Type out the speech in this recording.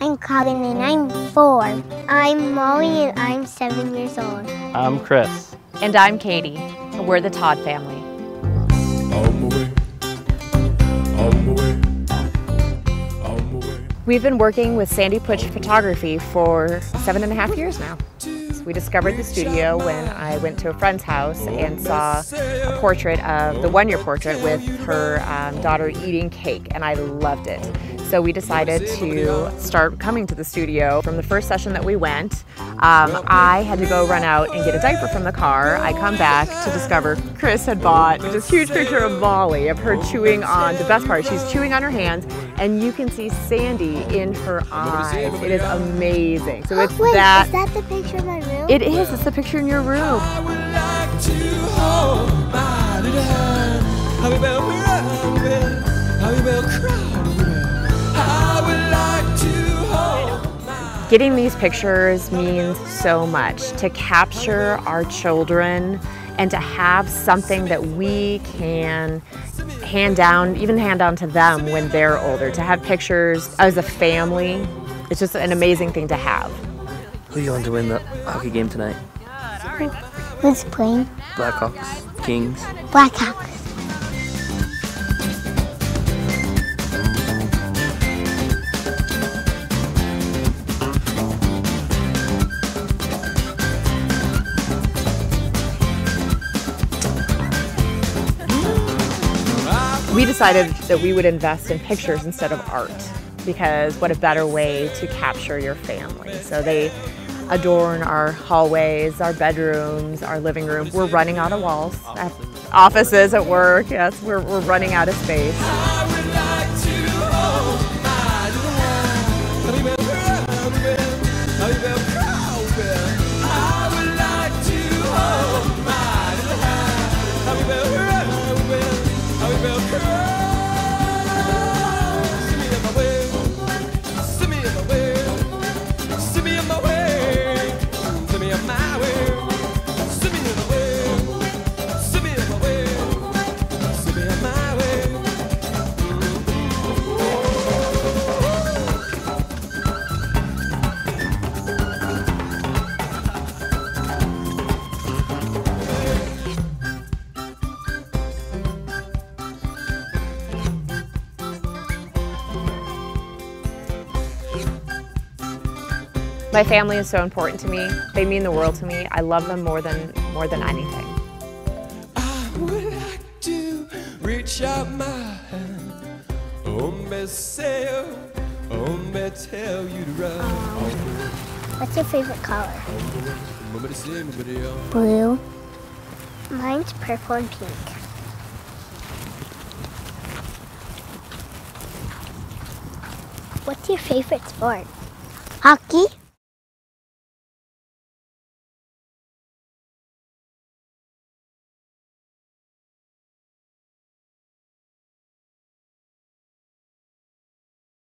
I'm Colin and I'm four. I'm Molly and I'm seven years old. I'm Chris. And I'm Katie. And We're the Todd family. We've been working with Sandy Puc Photography for seven and a half years now. We discovered the studio when I went to a friend's house and saw a portrait of the one year portrait with her um, daughter eating cake, and I loved it. So we decided to start coming to the studio. From the first session that we went, um, I had to go run out and get a diaper from the car. I come back to discover Chris had bought this huge picture of Molly, of her chewing on, the best part, she's chewing on her hands, and you can see Sandy in her eyes. It is amazing. So it's Wait, that. is that the picture of my room? It is. It's the picture in your room. Getting these pictures means so much to capture our children and to have something that we can hand down, even hand down to them when they're older. To have pictures as a family, it's just an amazing thing to have. Who do you want to win the hockey game tonight? Who's playing? Blackhawks, Kings. Blackhawks. We decided that we would invest in pictures instead of art because what a better way to capture your family. So they adorn our hallways, our bedrooms, our living room. We're running out of walls, offices at work. Yes, we're, we're running out of space. My family is so important to me. They mean the world to me. I love them more than more than anything. I would like to reach out my hand. Oh, me say, oh, me tell you to run. What's your favorite color? Me say, me say. Blue. Mine's purple and pink. What's your favorite sport? Hockey.